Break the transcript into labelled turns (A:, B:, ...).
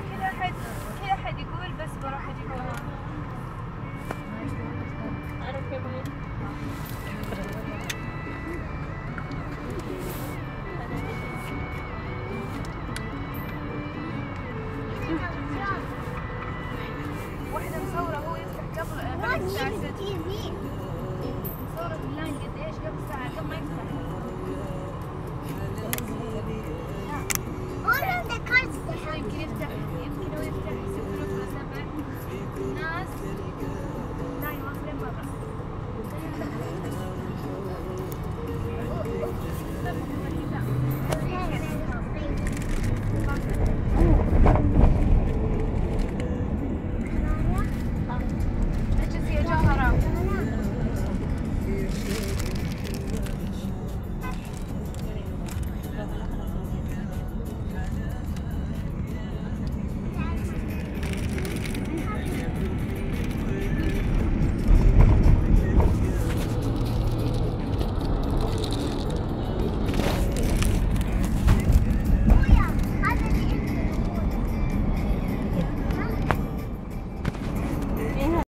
A: اسمع كل احد كل احد يقول بس بروح أجيب واحدة مصورة هو يفتح قبل قبل الساعة 6 مصورة باللاين قد إيش؟ قبل الساعة قبل ما يفتح.